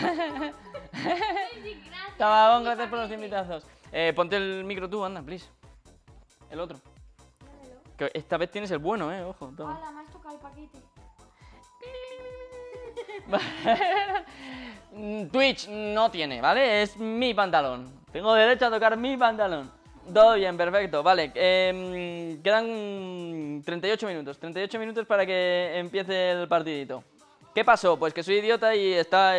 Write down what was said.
Tamagón, gracias por los invitazos. Eh, ponte el micro tú, anda, please. El otro. Que esta vez tienes el bueno, eh, ojo. toma. Hola, me has tocado el paquete. Twitch no tiene, ¿vale? Es mi pantalón. Tengo derecho a tocar mi pantalón. Todo bien, perfecto, vale. em, quedan 38 minutos. 38 minutos para que empiece el partidito. ¿Qué pasó? Pues que soy idiota y está